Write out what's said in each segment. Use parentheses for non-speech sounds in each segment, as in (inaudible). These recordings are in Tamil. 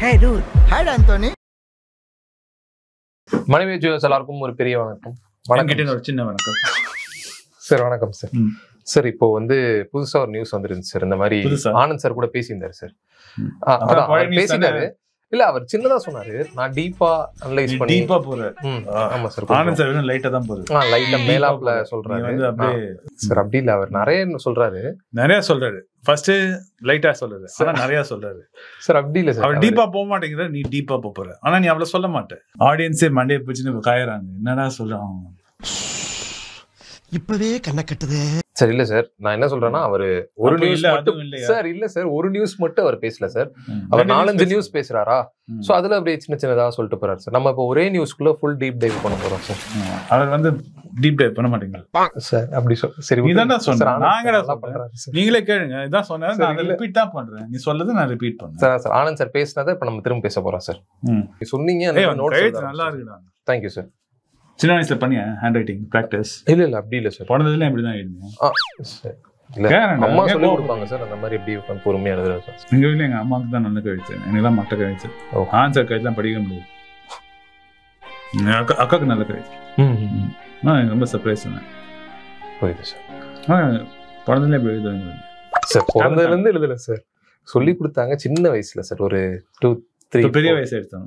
Hey dude, hi Anthony. மனைவி ஜுவல்ஸ் எல்லாருக்கும் ஒரு பெரிய வணக்கம். வணக்கம். ஒரு சின்ன வணக்கம். சார் வணக்கம் சார். சார் இப்போ வந்து புதுசா ஒரு நியூஸ் வந்துருந்துச்சு சார். இந்த மாதிரி? ஆனந்த் சார் கூட பேசியிருந்தாரு சார். ம். இல்ல அவர் சின்னதா சொன்னாரு. நான் டீப்பா அனலைஸ் பண்ணி டீப்பா போற. ம், ஆ. ஆமா சார் ஆனந்த் சார் வெறும் லைட்டா தான் லைட்டா deep ஆ மேலாப்ல போகுது. சொல்றாரு. வந்து அப்படியே சார் அப்படி இல்ல அவர் நிறைய சொல்றாரு. நிறைய சொல்றாரு. ஃபர்ஸ்ட் லைட்டா சொல்றாரு. ஆனா நிறைய சொல்றாரு. சார் அப்படி இல்ல சார். அவர் டீப்பா போக மாட்டேங்கிற நீ டீப்பா போற. ஆனா நீ அவ்வளவு சொல்ல மாட்ட. ஆடியன்ஸே மண்டைய பிடிச்சுன்னு காயறாங்க. என்னடா சொல்றான்? இப்பவே கண்ணை கட்டுதே சார் இல்ல சார் நான் என்ன சொல்றேன்னா அவரு ஒரு நியூஸ் மட்டும்? சார் இல்ல சார் ஒரு நியூஸ் மட்டும் அவர் பேசல சார். அவர் நாலஞ்சு நியூஸ் பேசுறாரா. சோ அதுல அப்படியே சின்ன சின்னதா சொல்லிட்டு போறாரு சார் நம்ம இப்போ ஒரே நியூஸ்க்குள்ள ஃபுல் டீப் டைவ் பண்ண போறோம் சார். அவர் வந்து டீப் டைவ் பண்ண மாட்டீங்க சார் அப்படி சொல் சரி நீ தான்டா விட்டுருங்க. சொன்ன. சார், ஆனந்த் நான் எங்கடா நல்லா சொல்றேன்? பண்றாரு சார். நீங்களே கேளுங்க இதான் சொன்னேன் நான். ரிப்பீட் தான் பண்றேன் நீ சொல்லது நான் ரிப்பீட் பண்றேன் சார் சார் ஆனந்த் சார் பேசினதை இப்ப நம்ம திரும்ப பேச போறோம் சார் சொன்னீங்க நல்லா இருக்குடா தேங்க்யூ சார் சின்ன வயசுல பண்ணியா ஹேண்ட் ரைட்டிங் பிராக்டிஸ் இல்ல இல்ல அப்படி இல்ல சார் பிறந்ததுல சார். இல்ல ஏன் அம்மா சொல்லி கொடுப்பாங்க சார் அந்த மாதிரி எப்படி உட்காந்து பொறுமையா எழுதுறது சார் எங்க வீட்ல எங்க அம்மாவுக்கு தான் நல்ல கழிச்சு எனக்குலாம் மட்ட கழிச்சு. ஆன்சர் கழிச்சுலாம் படிக்க முடியாது. அக்கா அக்காவுக்கு நல்ல கழிச்சு எனக்கு ரொம்ப சர்ப்ரைஸ் சொன்னேன். புரியுது சார் ஆ பிறந்ததுல இப்படி எழுதுவாங்க? சார் பிறந்ததுல இருந்து எழுதல சார் சொல்லி கொடுத்தாங்க சின்ன வயசுல சார் ஒரு டூ த்ரீ பெரிய வயசு எடுத்தாங்க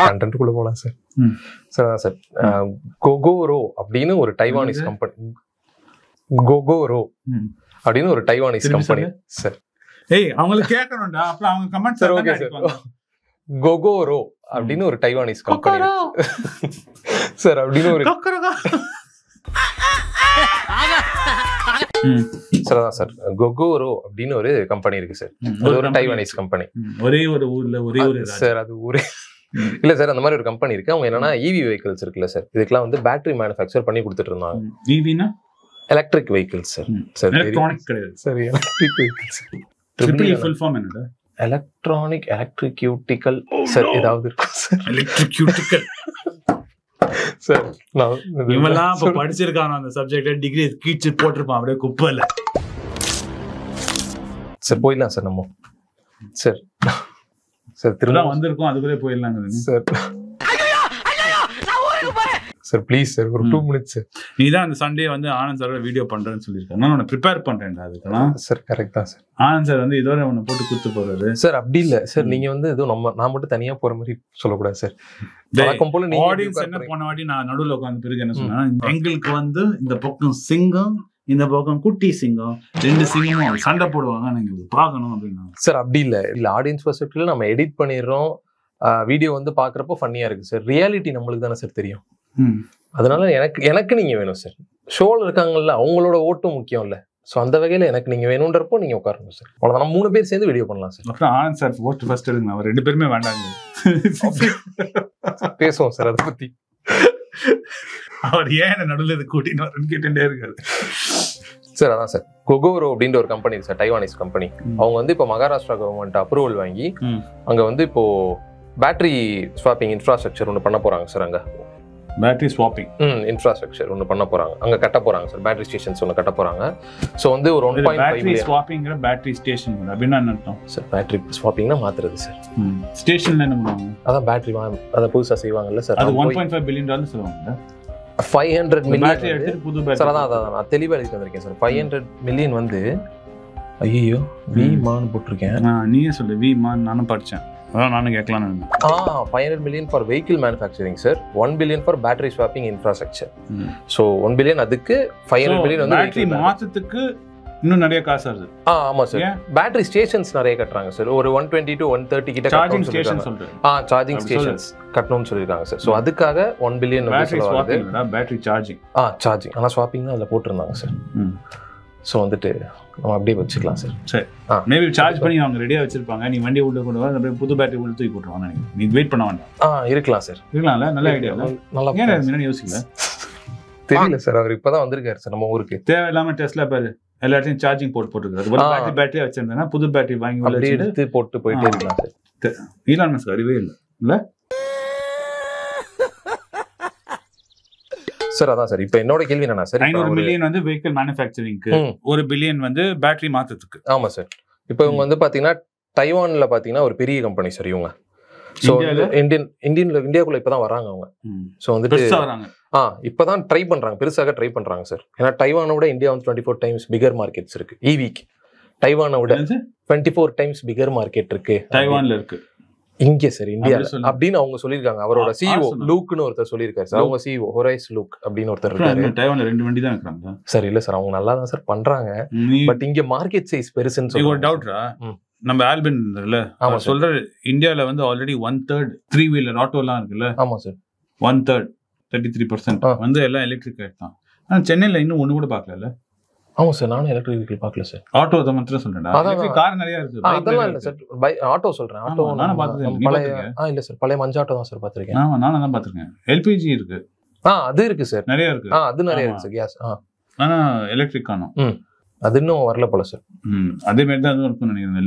கண்டென்ட்டுக்குள்ள போலாம் சார். சார் அதான் சார் கொகோரோ அப்படின்னு ஒரு டைவானிஸ்? கம்பெனி கொகோரோ. அப்படின்னு ஒரு டைவானிஸ் கம்பெனி சார் ஏய் அவங்களுக்கு கேட்கணும்டா அப்புறம் அவங்க comment sir okay sir Gogoro அப்படின்னு ஒரு டைவானிஸ் கம்பெனி சார் அப்படின்னு ஒரு சார் அதான் சார் கொகோரோ அப்படின்னு ஒரு கம்பெனி இருக்கு சார் அது ஒரு டைவானிஸ் கம்பெனி ஒரே ஒரு ஊர்ல ஒரே ஒரு. சார் அது ஊரே ம். இல்ல சார் அந்த மாதிரி ஒரு கம்பெனி இருக்கு. அவங்க என்னன்னா இவி வெஹிக்கிள்ஸ் இருக்குல்ல சார். இதுக்கெல்லாம் வந்து பேட்டரி மேனுஃபேக்சர் பண்ணி கொடுத்துட்டு இருந்தாங்க ம். EV-னா electric vehicles sir. Sir electronic கிடையாது. Sir electric vehicles triple full form என்னடா எலக்ட்ரானிக் எலக்ட்ரிக்யூட்டிக்கல் சார் ஏதாவது இருக்கும் சார். எலக்ட்ரிக்யூட்டிக்கல் சார் நான் இவெல்லாம் இப்ப படிச்சிருக்கானோ அந்த சப்ஜெக்ட் டிகிரி கீச்சு போட்டிருப்பான் அப்படியே குப்பையில. சார் போயிடலாம் சார் நம்ம. சார் சார் திரும்ப வந்திருக்கோம் அதுக்குள்ளே போயிடலாங்க சார் சார் ப்ளீஸ் சார் ஒரு டூ மினிட்ஸ் சார் நீ தான் அந்த சண்டே வந்து ஆனந்த் சாரோட வீடியோ பண்றேன்னு சொல்லியிருக்கேன் நான் உன்னை ப்ரிப்பேர் பண்றேன்டா அதுக்கெல்லாம். சார் கரெக்ட் தான் சார் ஆனந்த் சார் வந்து இதோட உன்னை போட்டு குத்து போறாரு சார் அப்படி இல்ல. சார் ம். நீங்க வந்து எதுவும் நம்ம நான் மட்டும் தனியா போற மாதிரி சொல்லக்கூடாது சார் வழக்கம் போல ஆடியன்ஸ் என்ன போன வாட்டி நான் நடுவுல உட்கார்ந்த பிறகு என்ன சொன்னா எங்களுக்கு வந்து இந்த பக்கம் சிங்கம் இந்த பக்கம் குட்டி சிங்கம் ரெண்டு சிங்கமும் சண்டை போடுவாங்க. நீங்க பார்க்கணும் அப்படின்னா. சார் அப்படி இல்ல. இல்ல ஆடியன்ஸ் பர்ஸ்பெக்டிவ்ல நம்ம எடிட் பண்ணிடுறோம். வீடியோ வந்து பாக்குறப்போ ஃபன்னியா இருக்கு சார். ரியாலிட்டி நம்மளுக்கு தானே சார் தெரியும். அதனால எனக்கு எனக்கு நீங்க வேணும் சார். ஷோல இருக்காங்கல்ல அவங்களோட ஓட்டும் முக்கியம் இல்ல. சோ அந்த வகையில எனக்கு நீங்க வேணும்ன்றப்போ நீங்க உட்காரணும் சார். அவ்வளவுதான். நம்ம மூணு பேர் சேர்ந்து வீடியோ பண்ணலாம் சார். அப்புறம் ஆனந்த் சார் ஃபர்ஸ்ட் ஃபர்ஸ்ட் எடுங்க. அவர் ரெண்டு பேருமே வேண்டாங்க. பேசுவோம் சார். அதை பத்தி. அவர் ஏன் நடுவில் இது கூட்டின்னு வரேன்னு கேட்டுட்டே இருக்காரு. சார் அதான் சார். கொகோரோ அப்படின்ற ஒரு கம்பெனி சார் டைவானிஸ் கம்பெனி. அவங்க வந்து இப்போ மகாராஷ்டிரா கவர்மெண்ட் அப்ரூவல் வாங்கி. அங்க வந்து இப்போ பேட்டரி ஸ்வாப்பிங் இன்ஃப்ராஸ்ட்ரக்சர் ஒன்று பண்ண போறாங்க சார் அங்க. பேட்டரி ஸ்வாப்பிங் ம் இன்ஃப்ராஸ்ட்ரக்சர் ஒன்று பண்ண போறாங்க. அங்க கட்ட போறாங்க சார் பேட்டரி ஸ்டேஷன்ஸ் ஒன்று கட்ட போறாங்க. ஸோ வந்து ஒரு ஒன் பாயிண்ட் பேட்டரி ஸ்வாப்பிங்கிற பேட்டரி ஸ்டேஷன் அப்படின்னா என்ன அர்த்தம்? சார் பேட்டரி ஸ்வாப்பிங்னா மாத்துறது சார். ஸ்டேஷன்ல என்ன பண்ணுவாங்க? அதான் பேட்டரி வாங்க அதை புதுசா செய்வாங்கல்ல சார். அது one point five billion dollar சொல்லுவாங்க ஃபைவ் ஹண்ட்ரட் மில்லியன் புது சார் அதான் அதான் நான் தெளிவாக எழுதிட்டு வந்திருக்கேன் சார். ஃபைவ் ஹண்ட்ரட் மில்லியன் வந்து ஐயோ வி மான்னு போட்டிருக்கேன். நீயே சொல்லு வி மான் நானும் படிச்சேன். அதான் நானும் கேட்கலாம்னு இருந்தேன். ஆ five hundred million for vehicle manufacturing sir one billion for battery swapping infrastructure so one billion அதுக்கு ஃபைவ் ஹண்ட்ரட் மில்லியன் வந்து பேட்டரி மாத்தத்துக்கு இன்னும் நிறைய காசு ஆகுது ஆ ஆமா சார். பேட்டரி ஸ்டேஷன்ஸ் நிறைய கட்டுறாங்க சார். ஒரு one twenty to one thirty கிட்ட சார்ஜிங் ஸ்டேஷன் சொல்றேன் ஆ சார்ஜிங். ஸ்டேஷன்ஸ் கட்டணும்னு சொல்லியிருக்காங்க சார். ஸோ அதுக்காக one billion battery battery charging ah charging ஆனால் ஸ்வாப்பிங் அதில் போட்டிருந்தாங்க சார். ஸோ வந்துட்டு நம்ம அப்படியே வச்சுக்கலாம் சார். மேபி சார்ஜ் பண்ணி அவங்க ரெடியா வச்சிருப்பாங்க. நீ வண்டியை உள்ள கொண்டு வர அப்படியே புது பேட்டரி உள்ள தூக்கி போட்டுருவாங்க நீ வெயிட் பண்ண வேண்டாம். ஆ இருக்கலாம் சார். இருக்கலாம்ல? நல்ல ஐடியா நல்லா ஏன் முன்னாடி யோசிக்கல? தெரியல சார். அவர் இப்பதான் வந்திருக்காரு சார் நம்ம ஊருக்கு. தேவையில்லாம டெஸ்ட்ல பாரு. எல்லா இடத்தையும் சார்ஜிங் போட்டு போட்டுருக்காரு. ஒரு. பேட்டரி பேட்டரியா வச்சிருந்தேன்னா புது பேட்டரி வாங்கி உள்ள எடுத்து போட்டு போயிட்டே. இருக்கலாம் சார் ஈலான் மஸ்க் அறிவே இல்லை. சார் அதான் சார். இப்போ என்னோட கேள்வி என்னன்னா சார் ஐநூறு மில்லியன் வந்து வெஹிக்கிள் மேனுஃபேக்சரிங்க்கு ஒரு பில்லியன் வந்து பேட்டரி மாத்தத்துக்கு ஆமா சார். இப்போ இவங்க வந்து பாத்தீங்கன்னா டைவான்ல பாத்தீங்கன்னா ஒரு பெரிய கம்பெனி சார் இவங்க. ஸோ இந்தியால? இந்தியன் இந்தியன்ல இந்தியாக்குள்ள இப்பதான் வராங்க அவங்க. ஸோ வந்துட்டு ஆ இப்பதான் ட்ரை பண்றாங்க. பெருசாக ட்ரை பண்றாங்க சார் ஏன்னா டைவானை விட இந்தியா வந்து twenty four times bigger markets இருக்கு ஈவிக்கு டைவானை விட? Twenty four times bigger market இருக்கு. டைவான்ல இருக்கு. இங்க சார் சொல்லுங்க. அப்படின்னு அவங்க சொல்லியிருக்காங்க. அவரோட சொன்னாங்க. லூக்னு ஒருத்தர் சொல்லியிருக்காரு சார் அவங்க சிஇஓ ஹொரைஸ் லூக் அப்படின்னு ஒருத்தர் இருக்காரு. டைவான்ல ரெண்டு வண்டி தான் இருக்கிறாங்க சார் இல்ல சார் அவங்க நல்லா தான் சார் பண்றாங்க பட் இங்க மார்க்கெட் சைஸ் பெருசுன்னு ஒரு சொல்றாங்க டவுட்ரா. நம்ம ஆல்பின் ஆமா அவர். சொல்ற இந்தியால வந்து already one third three wheeler auto எல்லாம் இருக்குல்ல? ஆமா sir one third thirty three percent. வந்து எல்லாம் எலக்ட்ரிக் தான். ஆனா சென்னையில இன்னும் ஒண்ணு கூட பார்க்கல ஆமா சார் நானும் எலக்ட்ரிக் வெஹிக்கிள் பார்க்கல சார் ஆட்டோ அதை மட்டும் எலக்ட்ரிக் கார் நிறைய இருக்கு. அதெல்லாம் இல்ல. சார் பை ஆட்டோ சொல்றேன். ஆட்டோ நானும். நீ பழைய? ஆ இல்ல சார் பழைய மஞ்சாட்டோ தான் சார் பார்த்திருக்கேன். ஆமா நானும் தான் பாத்துருக்கேன் எல்பிஜி இருக்கு. ஆ அது இருக்கு சார் நிறைய இருக்கு. ஆ அது நிறைய. இருக்கு சார் கேஸ் ஆ. ஆனா எலக்ட்ரிக் காணும் அது இன்னும் வரல போல சார் அதே மாதிரி தான் அதுவும் இருக்கும்னு நினைக்கிறேன்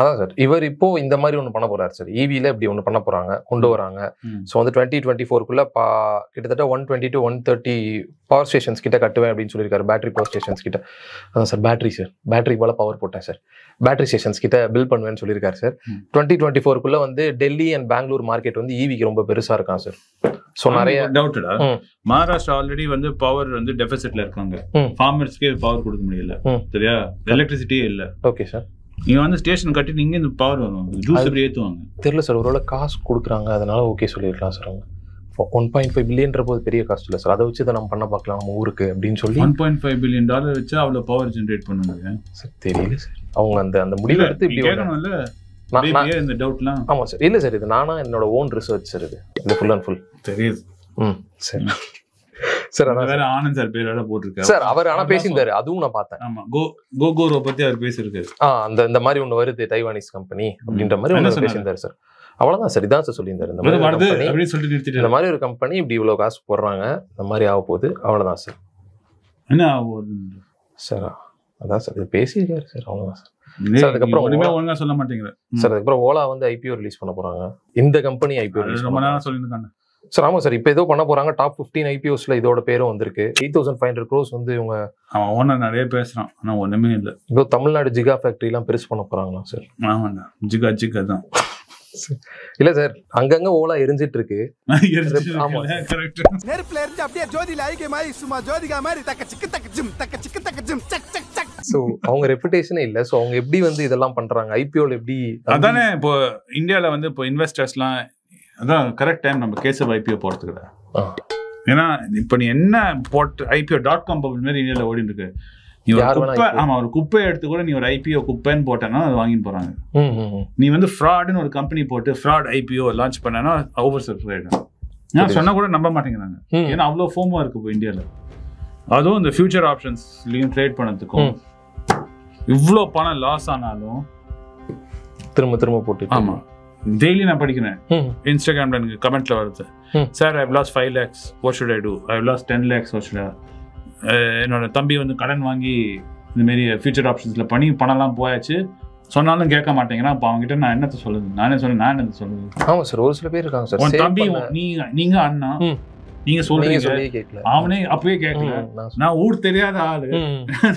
அதான் சார் இவர் இப்போ இந்த மாதிரி ஒன்று பண்ண போறாரு சார் ஈவில இப்படி ஒன்று பண்ண போறாங்க கொண்டு வராங்க. ஸோ வந்து டுவெண்ட்டி டுவெண்ட்டி ஃபோருக்குள்ள பா கிட்டத்தட்ட one twenty to one thirty power stations கிட்ட கட்டுவேன் அப்படின்னு சொல்லியிருக்காரு பேட்டரி பவர் ஸ்டேஷன்ஸ் கிட்ட. அதான் சார் பேட்டரி சார் பேட்டரி போல பவர் போட்டேன் சார் பேட்டரி ஸ்டேஷன்ஸ் கிட்ட பில் பண்ணுவேன்னு சொல்லியிருக்காரு சார். டுவெண்ட்டி டுவெண்ட்டி ஃபோருக்குள்ள வந்து டெல்லி அண்ட் பெங்களூர் மார்க்கெட் வந்து ஈவிக்கு ரொம்ப பெருசா இருக்கான் சார் ஸோ நிறைய டவுட்டடா. மகாராஷ்டிரா ஆல்ரெடி வந்து பவர் வந்து டெபிசிட்ல இருக்காங்க. ஃபார்மர்ஸ்க்கே பவர் கொடுக்க முடியல. சரியா? எலக்ட்ரிசிட்டியே இல்ல. ஓகே சார் நீங்க வந்து ஸ்டேஷன் கட்டிட்டு இங்க இந்த பவர் வரும். ஜூஸ் எப்படி ஏத்துவாங்க. தெரியல சார் ஒருவேளை காசு கொடுக்குறாங்க அதனால ஓகே சொல்லியிருக்கலாம் சார் அவங்க ஒன் பாயிண்ட் ஃபைவ் பில்லியன்ற போது பெரிய காஸ்ட் இல்லை சார் அதை வச்சு தான் நம்ம பண்ண பார்க்கலாம் நம்ம ஊருக்கு அப்படின்னு சொல்லி. One point five billion dollar வச்சு அவ்வளவு பவர் ஜென்ரேட் பண்ணுவாங்க சார் தெரியல சார் அவங்க அந்த அந்த முடிவு எடுத்து இப்படி இந்த டவுட்லாம் ஆமா சார். இல்ல சார் இது நானா என்னோட ஓன் ரிசர்ச் சார் இது. இது ஃபுல் அண்ட் ஃபுல் தெரியுது. ம் சரி. சார் அது அதான் வேற ஆனந்த் சார் பேரோட போட்டிருக்காரு. சார் அவர் ஆனா பேசியிருந்தாரு. அதுவும் நான் பார்த்தேன். ஆமா. கோ கோகோரோ பத்தி அவர் பேசியிருக்காரு. ஆ அந்த இந்த மாதிரி ஒன்று வருது டைவானிஸ் கம்பெனி அப்படின்ற மாதிரி ஒன்று? பேசியிருந்தாரு சார். அவ்வளவுதான் சார். இதான் சார் சொல்லியிருந்தாரு. இந்த மாதிரி சொல்லிட்டு இந்த மாதிரி ஒரு கம்பெனி இப்படி இவ்வளவு காசு போடுறாங்க. இந்த மாதிரி ஆக போகுது. அவ்வளவுதான் சார். என்ன ஆகும்? சார் அதான் சார். பேசியிருக்காரு சார். அவ்வளவுதான் சார். சார், அதுக்கப்புறம் ஒண்ணுமே ஓலா- ஒழுங்கா சொல்ல மாட்டேங்கிற. சார் அதுக்கப்புறம் ஓலா வந்து ஐபிஓ ரிலீஸ் பண்ண போறாங்க. இந்த கம்பெனி ஐபிஓ ரொம்ப நேரம் சார் ஆமா சார் இப்போ ஏதோ பண்ண போறாங்க. டாப் ஃபிஃப்டீன் ஐபிஓஸ்ல இதோட பேரும் வந்திருக்கு. Eight thousand five hundred crores வந்து இவங்க அவன் ஓனர் நிறைய பேசுறான். ஆனா ஒண்ணுமே இல்ல. இதோ தமிழ்நாடு ஜிகா ஃபேக்டரி எல்லாம் பெருசு பண்ண போறாங்களா சார். ஆமாண்டா ஜிகா ஜிகா தான். இல்ல சார் அங்கங்க ஓலா எரிஞ்சிட்டு இருக்கு (laughs) ஆமா. கரெக்ட் நெருப்புல இருந்து அப்படியே ஜோதியில ஐக்கியமாயி சும்மா ஜோதிகா மாதிரி தக்க சிக்கு தக்க ஜிம் தக்க சிக்கு தக்க ஜிம் சக் சக் சக். ஸோ அவங்க ரெப்புடேஷனே இல்ல. ஸோ அவங்க எப்படி வந்து இதெல்லாம் பண்றாங்க? ஐபிஓல எப்படி அதானே இப்போ இந்தியால வந்து இப்போ இன்வெஸ்டர்ஸ்லாம் அதான் கரெக்ட் டைம் நம்ம கேசவ் ஐபிஓ போறதுக்குடா ஆ. ஏன்னா இப்போ நீ என்ன போட்டு ஐபிஓ டாட் காம் பப்ளிக் மாதிரி இந்தியாவில் ஓடிட்டு இருக்கு நீ ஒரு குப்பை. ஆமா ஒரு குப்பை எடுத்து கூட நீ ஒரு ஐபிஓ குப்பைன்னு போட்டேன்னா அது வாங்கிட்டு போறாங்க. நீ வந்து ஃப்ராட்னு ஒரு கம்பெனி போட்டு ஃப்ராட் ஐபிஓ லான்ச் பண்ணனா ஓவர் சப்ஸ்கிரைப் நான். சொன்னா கூட நம்ப மாட்டேங்கிறாங்க. ஏன்னா அவ்வளோ ஃபோமா இருக்கு இப்போ இந்தியாவில் அதுவும் இந்த ஃபியூச்சர் ஆப்ஷன்ஸ்லையும் ட்ரேட் பண்ணதுக்கும். இவ்வளோ பணம் லாஸ் ஆனாலும் திரும்ப திரும்ப போட்டு ஆமா. டெய்லி நான் படிக்கிறேன். இன்ஸ்டாகிராம்ல எனக்கு கமெண்ட்ல வருது. Sir I loss five lakhs what should I do I loss ten lakhs what should என்னோட தம்பி வந்து கடன் வாங்கி இந்த மாதிரி ஃபியூச்சர் ஆப்ஷன்ஸ்ல பண்ணி பணம்லாம் போயாச்சு. சொன்னாலும் கேட்க மாட்டேங்கிறான். அப்போ அவங்ககிட்ட நான் என்னத்த சொல்லுது நானே சொல்லுது நான் என்னத்த சொல்லுது ஆமா சார் ஒரு சில பேர் இருக்காங்க சார் தம்பி நீங்க நீங்க அண்ணா. நீங்க சொல்றீங்க. அவனே அப்பவே கேட்கல. நான் ஊர் தெரியாத ஆளு.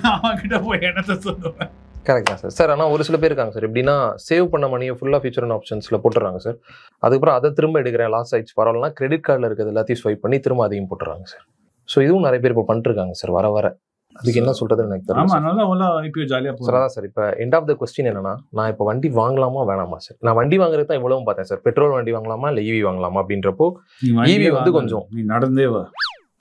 நான் அவன்கிட்ட போய் என்னத்த சொல்லுவேன்? கரெக்ட் தான் சார் சார் ஆனால் ஒரு சில பேர் இருக்காங்க சார் எப்படின்னா சேவ் பண்ண மணியை ஃபுல்லாக ஃபியூச்சர் அண்ட் ஆப்ஷன்ஸில் போட்டுறாங்க சார் அதுக்கப்புறம் அதை திரும்ப எடுக்கிறேன். லாஸ் ஆயிடுச்சு பரவாயில்லனா கிரெடிட் கார்டில் இருக்கிறது எல்லாத்தையும் ஸ்வைப் பண்ணி திரும்ப அதையும் போட்டுறாங்க சார் ஸோ இதுவும் நிறைய பேர் இப்போ பண்ணிருக்காங்க சார் வர வர. அதுக்கு என்ன சொல்றதுன்னு எனக்கு தெரியல ஆமா சார். நல்லா ஓலா ஐபிஓ ஜாலியா சார் போறோம் அதான் சார் இப்போ எண்ட் ஆஃப் த கொஸ்டின் என்னன்னா நான் இப்போ வண்டி வாங்கலாமா வேணாமா சார் நான் வண்டி வாங்குறது தான் இவ்வளவும் பார்த்தேன் சார் பெட்ரோல் வண்டி வாங்கலாமா இல்லை ஈவி வாங்கலாமா அப்படின்றப்போ வண்டியே EV வந்து. கொஞ்சம். நீ நடந்தே வா.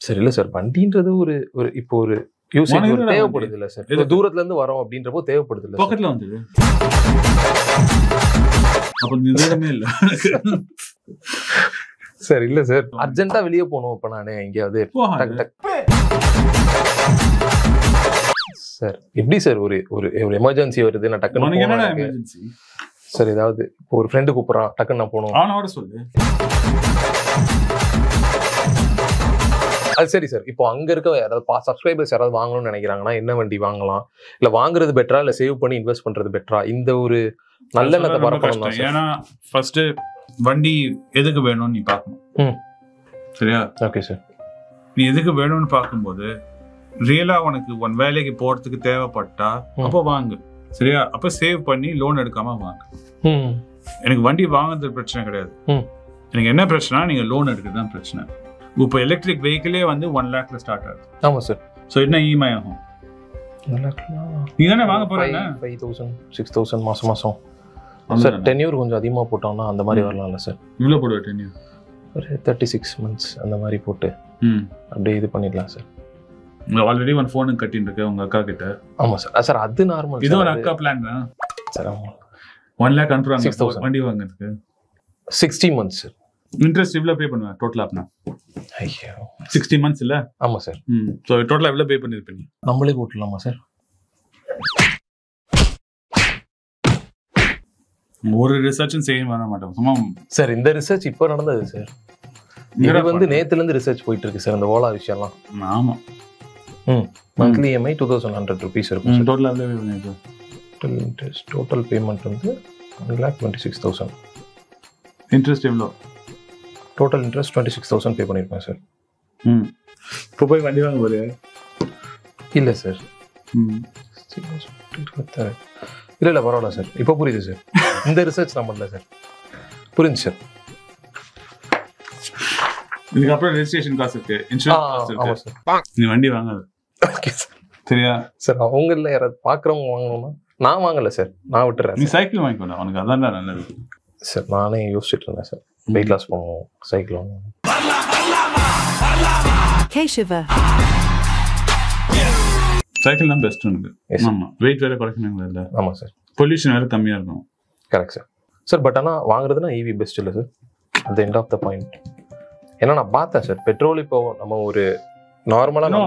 சரி இல்லை சார் வண்டின்றது ஒரு ஒரு இப்போ ஒரு யூசேஜ் தேவைப்படுது இல்லை சார் எதுக்கு? தூரத்துல இருந்து வரோம் அப்படின்றப்போ தேவைப்படுது இல்லை சார் பக்கத்துல வந்தது. அப்ப நீ தூரமே இல்ல. (laughs) சார் இல்ல சார். அர்ஜென்ட்டா வெளியே போகணும் இப்ப நானு எங்கேயாவது. சார் எப்படி சார் ஒரு ஒரு ஒரு எமர்ஜென்சி வருது நான் டக்குன்னு சார் ஏதாவது இப்போ ஒரு ஃப்ரெண்டு கூப்பிடுறான் டக்குன்னு நான் போகணும். சொல்லு. அது சரி சார் இப்போ அங்க இருக்க யாராவது சப்ஸ்கிரைபர்ஸ் யாராவது வாங்கணும்னு நினைக்கிறாங்கன்னா என்ன வண்டி வாங்கலாம்? இல்ல வாங்குறது பெட்டரா இல்ல சேவ் பண்ணி இன்வெஸ்ட் பண்றது பெட்டரா இந்த ஒரு நல்லெண்ணத்தை பரப்பணும் ஏன்னா ஃபர்ஸ்ட் வண்டி எதுக்கு வேணும்னு நீ பார்க்கணும். சரியா? ஓகே சார் நீ எதுக்கு வேணும்னு பார்க்கும்போது ரியலா உனக்கு உன் வேலைக்கு போறதுக்கு தேவைப்பட்டா. அப்போ வாங்கு. சரியா? அப்ப சேவ் பண்ணி லோன் எடுக்காம வாங்க. எனக்கு வண்டி வாங்குறது பிரச்சனை கிடையாது. எனக்கு என்ன பிரச்சனை நீங்க லோன் எடுக்கிறது தான் பிரச்சனை. இப்போ எலக்ட்ரிக் வெஹிக்கிளே வந்து ஒன் லேக்ல ஸ்டார்ட் ஆகுது. ஆமாம் சார் ஸோ என்ன இஎம்ஐ ஆகும்? நீ தானே வாங்க போறீங்க ஃபைவ் தௌசண்ட் சிக்ஸ் தௌசண்ட் மாதம் அவ்வளவுதானே? சார் டென்யூர் கொஞ்சம் அதிகமாக போட்டோம்னா அந்த மாதிரி வரலாம்ல சார். இவ்வளோ போடுவ டென்யூ ஒரு தேர்ட்டி சிக்ஸ் மந்த்ஸ் அந்த மாதிரி போட்டு ம். அப்படியே இது பண்ணிடலாம் சார். ஆல்ரெடி ஒன் ஃபோனு கட்டின்னு இருக்கு உங்க அக்கா கிட்ட. ஆமாம் சார். சார் அது நார்மல் இது ஒரு அக்கா பிளான் தான். சார் ஆமாம் ஒன் லேக் அனுப்புறாங்க 6,000. வண்டி வாங்குறதுக்கு. Sixty months sir. இன்ட்ரெஸ்ட் இவ்வளோ பே பண்ணுவேன் டோட்டல் ஆப்னா ஐயோ. சிக்ஸ்டி மந்த்ஸ் இல்ல? ஆமாம் சார். ம். ஸோ டோட்டலாக எவ்வளோ பே பண்ணிருப்பீங்க? நம்மளே போட்டுடலாமா சார்? ஒரு ரிசர்ச்சும் செய்ய வர மாட்டோம் சும்மா சார் இந்த ரிசர்ச் இப்போ நடந்தது சார் இது வந்து நேத்துல இருந்து ரிசர்ச் போயிட்டு இருக்கு சார் இந்த ஓலா விஷயம்லாம். ஆமா. ம் monthly EMI two thousand hundred rupees இருக்கும் பண்ணிருப்பேன் டோட்டல் இன்ட்ரெஸ்ட் டோட்டல் பேமெண்ட் வந்து one lakh twenty six thousand interest எவ்வளோ? Total interest twenty six thousand pay பண்ணியிருப்பேன் சார் ம். இப்போ போய் வண்டி வாங்க போறியா? இல்லை சார் ம். இல்லை இல்லை பரவாயில்ல சார் இப்போ புரியுது சார் இந்த ரிசர்ச் நான் பண்ணல சார். புரிஞ்சு சார். இதுக்கப்புறம் ரெஜிஸ்ட்ரேஷன் காசு இருக்கு. இன்சூரன்ஸ் நீ வண்டி வாங்காது. Okay sir. சரியா? சார் அவங்களில் யாராவது பார்க்குறவங்க வாங்கணும்னா நான் வாங்கலை சார். நான் விட்டுறேன் நீ சைக்கிள் வாங்கிக்கணும் உனக்கு அதான் நல்லது. சார் நானே யோசிச்சுட்டு இருந்தேன் சார். வெயிட் லாஸ் பண்ணுவோம் சைக்கிள் வாங்குவோம் Keshiva. சைக்கிள் தான் பெஸ்ட் உனக்கு. ஆமா. வெயிட் வேற குறைக்கணுங்களா இல்ல ஆமாம் சார். பொல்யூஷன் வேற கம்மியா இருக்கும். கரெக்ட் சார் சார் பட் ஆனால் வாங்குறதுனா ஈவி பெஸ்ட் இல்லை sir at end of the point ஏன்னா நான் பார்த்தேன் சார் பெட்ரோல் இப்போ நம்ம ஒரு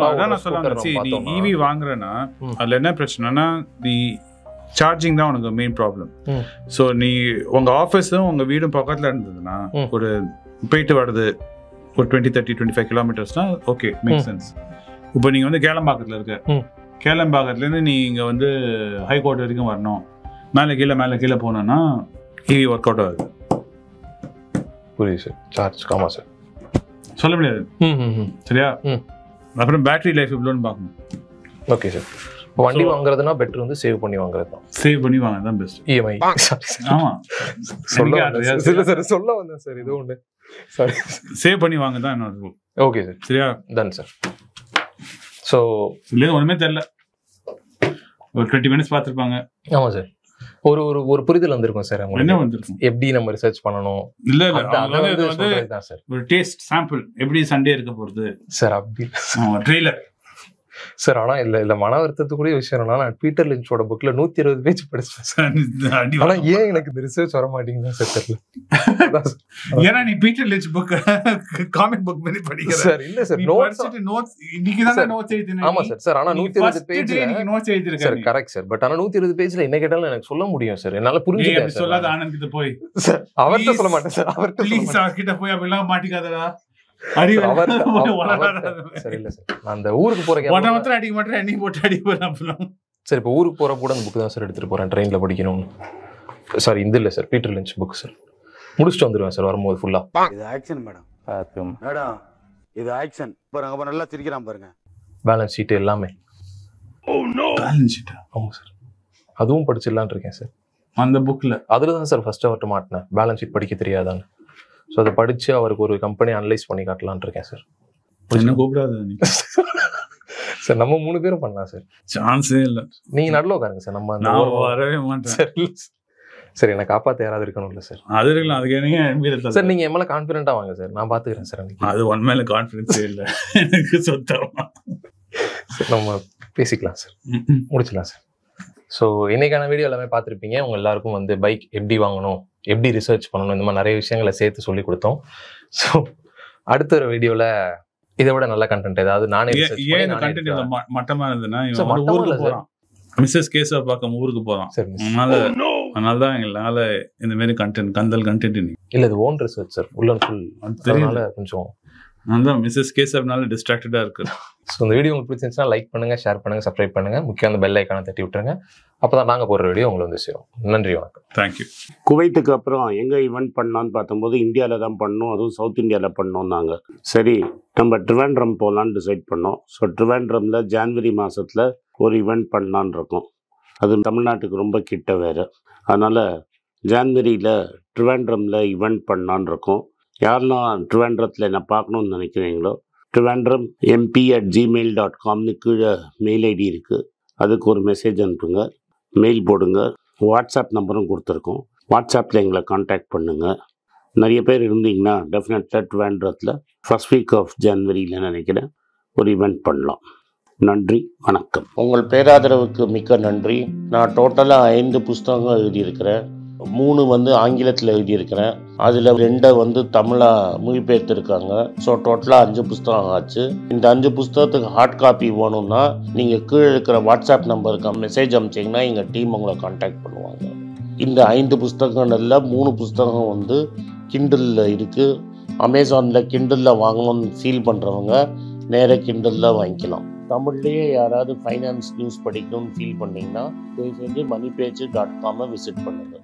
அதான் நான் சொல்ல வந்தேன். See, நீ ஈவி வாங்குறேன்னா. அதுல என்ன பிரச்சனைனா நீ சார்ஜிங் தான் உனக்கு மெயின் ப்ராப்ளம். ஸோ நீ உங்க ஆஃபீஸும் உங்க வீடும் பக்கத்துல இருந்ததுன்னா. ஒரு போயிட்டு வர்றது ஒரு டுவெண்ட்டி தேர்ட்டி டுவெண்ட்டி ஃபைவ் கிலோமீட்டர்ஸ்னா ஓகே மேக். சென்ஸ் இப்போ நீங்க வந்து கேளம்பாக்கத்துல இருக்க ம். கேளம்பாக்கத்துல இருந்து நீ இங்க வந்து ஹைகோர்ட் வரைக்கும் வரணும் மேலே கீழே மேலே கீழே போனோம்னா ஈவி ஒர்க் அவுட் ஆகுது. புரியுது சார். சார்ஜ் ஆமாம் சார். சொல்ல முடியாது. ம் ம் ம். சரியா? ம். அப்புறம் பேட்டரி லைஃப் இவ்வளோன்னு பார்க்கணும். Okay sir. இப்போ வண்டி வாங்குறதுனா பெட்டர் வந்து சேவ் பண்ணி வாங்குறது தான். சேவ் பண்ணி வாங்க தான் பெஸ்ட் இஎம்ஐ சாரி. ஆமா. சொல்ல. இல்ல சார் சொல்ல வந்தேன் சார். இது ஒன்று சாரி சேவ் பண்ணி வாங்க தான் என்னோட. Okay sir. சரியா? Done sir. ஸோ இல்லையா ஒண்ணுமே தெரியல ஒரு டுவெண்ட்டி மினிட்ஸ் பார்த்துருப்பாங்க. ஆமாம் சார். ஒரு ஒரு ஒரு புரிதல் வந்திருக்கும் சார் என்ன வந்திருக்கும்? எப்படி நம்ம ரிசர்ச் பண்ணணும்? இல்ல இல்ல. சார். ஒரு டேஸ்ட் சாம்பிள் எப்படி சண்டே இருக்க போறது? சார் அப்படி ட்ரெய்லர் சார் ஆனா இல்ல இல்ல மன வருத்தத்துக்குரிய விஷயம் என்னன்னா நான் பீட்டர் லின்ச்சோட புக்ல நூத்தி இருபது பேஜ் படிச்சேன் அடி ஆனா ஏன் எனக்கு இந்த ரிசர்ச் வர மாட்டேங்குது சார் தெரியல. ஏன்னா நீ Peter Lynch book comic book மாதிரி படிக்கிற. சார் இல்ல சார் நோட்ஸ் notes இன்னைக்கு தான் Sir, notes எழுதின. ஆமா சார் சார் ஆனா நூத்தி இருபது பேஜ்ல notes எழுதிருக்க சார். Correct sir. பட் ஆனா நூத்தி இருபது பேஜ்ல என்ன கேட்டாலும் எனக்கு சொல்ல முடியும் சார். என்னால புரிஞ்சுக்க சொல்லாத சார் ஆனந்த் கிட்ட போய். சார் அவர்கிட்ட சொல்ல மாட்டேன் சார். அவர்கிட்ட போய் அப்படிலாம் மாட்டிக்காதடா. (laughs) அந்த ஊருக்கு போற கேப்ல மாத்திரம் அடிக்க மாட்டேன் போட்டு அடி போறான் சார் இப்போ ஊருக்கு போற கூட அந்த புக் தான் சார் எடுத்துட்டு போறேன். ட்ரெயின்ல படிக்கணும்னு. சார் இந்த இல்ல sir. Peter Lynch book sir. முடிச்சுட்டு வந்துருவேன் சார் வரும்போது ஃபுல்லா இது ஆக்ஷன் மேடம் மேடம் இது ஆக்ஷன் பாருங்க அப்ப நல்லா சிரிக்கிறான் பாருங்க. பேலன்ஸ் ஷீட் எல்லாமே. பேலன்ஸ் ஷீட் ஆமா சார். அதுவும் படிச்சிடலான்னு இருக்கேன் சார். அந்த புக்ல அதில் தான் சார் ஃபர்ஸ்ட் அவர்கிட்ட மாட்டினேன். பேலன்ஸ் ஷீட் படிக்க தெரியாதான்னு. ஸோ அதை படிச்சு அவருக்கு ஒரு கம்பெனி அனலைஸ் பண்ணி காட்டலான்னு இருக்கேன் சார் என்ன கூப்பிடாத சார் (laughs) நம்ம மூணு பேரும் பண்ணலாம் சார் சான்ஸே இல்ல. நீங்க நடுவில் உட்காருங்க சார் நம்ம நான் வரவே மாட்டேன். Sir sir. என்னை காப்பாற்ற யாராவது இருக்கணும்ல சார் அது இருக்கலாம். அதுக்கு எனக்கு சார் நீங்க என் மேல கான்ஃபிடென்ட்டா வாங்க சார் நான் பாத்துக்கிறேன் சார் அது ஒன் மேல கான்பிடன்ஸே இல்ல. (laughs) எனக்கு சுத்தமா. சார், நம்ம பேசிக்கலாம் சார் முடிச்சிடலாம் சார் ஸோ இன்னைக்கான வீடியோ எல்லாமே பார்த்துருப்பீங்க. உங்க எல்லாருக்கும் வந்து பைக் எப்படி வாங்கணும் எப்படி ரிசர்ச் பண்ணணும் இந்த மாதிரி நிறைய விஷயங்களை சேர்த்து சொல்லி கொடுத்தோம். ஸோ அடுத்த ஒரு வீடியோவில் இதை விட நல்ல கண்டென்ட் ஏதாவது நானே ஏன் கண்டென்ட் மட்டமா இருந்ததுன்னா ஊருக்கு. போறான். மிஸ்ஸஸ் கேசவ பார்க்க ஊருக்கு போறான். சரி miss. அதனால அதனாலதான் எங்களால இந்த மாதிரி கண்டென்ட் கந்தல் கண்டென்ட் இல்ல இது own research sir and full தெரியும் அதனால கொஞ்சம் அதான் மிஸ்ஸஸ் கேசவ்னால டிஸ்ட்ராக்டடா இருக்கு ஸோ இந்த வீடியோ உங்களுக்கு பிடிச்சிருந்துச்சுன்னா லைக் பண்ணுங்க ஷேர் பண்ணுங்க சப்ஸ்கிரைப் பண்ணுங்க. முக்கியம் அந்த பெல் ஐக்கானை தட்டி விட்டுருங்க. அப்பதான் நாங்க போடுற வீடியோ உங்களுக்கு வந்து சேரும். நன்றி வணக்கம். தேங்க்யூ குவைத்துக்கு அப்புறம் எங்கே ஈவெண்ட் பண்ணலான்னு பார்த்தம்போது இந்தியாவில் தான் பண்ணோம். அதுவும் சவுத் இந்தியாவில் பண்ணோம்னாங்க சரி நம்ம ட்ரிவாண்ட்ரம் போகலான்னு டிசைட் பண்ணோம். ஸோ ட்ரிவாண்ட்ரமில் ஜான்வரி மாதத்தில் ஒரு ஈவெண்ட் பண்ணலான்னு இருக்கோம். அது தமிழ்நாட்டுக்கு ரொம்ப கிட்ட வேறு. அதனால் ஜான்வரியில் ட்ரிவாண்ட்ரமில் ஈவெண்ட் பண்ணலான்னு இருக்கோம். யாரெல்லாம் ட்ரிவாண்ட்ரத்தில் என்ன பார்க்கணுன்னு நினைக்கிறீங்களோ Trivandrum MP at Gmail dot காம்னு கீழே மெயில் ஐடி இருக்குது அதுக்கு ஒரு மெசேஜ் அனுப்புங்க. மெயில் போடுங்க. வாட்ஸ்அப் நம்பரும் கொடுத்துருக்கோம். வாட்ஸ்அப்பில் எங்களை காண்டாக்ட் பண்ணுங்கள் நிறைய பேர் இருந்தீங்கன்னா டெஃபினட்டாக ட்ரிவாண்ட்ரத்தில் ஃபர்ஸ்ட் வீக் ஆஃப் ஜனவரியில் நினைக்கிறேன் ஒரு இவெண்ட் பண்ணலாம். நன்றி. வணக்கம். உங்கள் பேராதரவுக்கு மிக்க நன்றி. நான் டோட்டலாக ஐந்து புஸ்தகங்கள் எழுதியிருக்கிறேன். மூணு வந்து ஆங்கிலத்தில் எழுதியிருக்கிறேன். அதில் ரெண்டை வந்து தமிழாக மொழிபெயர்த்திருக்காங்க. ஸோ டோட்டலாக அஞ்சு புஸ்தகம் ஆச்சு. இந்த அஞ்சு புஸ்தகத்துக்கு ஹார்ட் காப்பி வேணும்னா நீங்கள் கீழே இருக்கிற வாட்ஸ்அப் நம்பருக்கு மெசேஜ் அனுப்பிச்சிங்கன்னா எங்கள் டீம் உங்களை காண்டாக்ட் பண்ணுவாங்க. இந்த ஐந்து புஸ்தகங்களில் மூணு புஸ்தகம் வந்து கிண்டலில் இருக்குது அமேசானில் கிண்டலில் வாங்கணும்னு ஃபீல் பண்ணுறவங்க நேராக கிண்டலில் வாங்கிக்கலாம். தமிழ்லேயே யாராவது ஃபைனான்ஸ் நியூஸ் படிக்கணும்னு ஃபீல் பண்ணிங்கன்னா தயவு செஞ்சு மணி பேஜ் டாட் காமை விசிட் பண்ணுங்கள்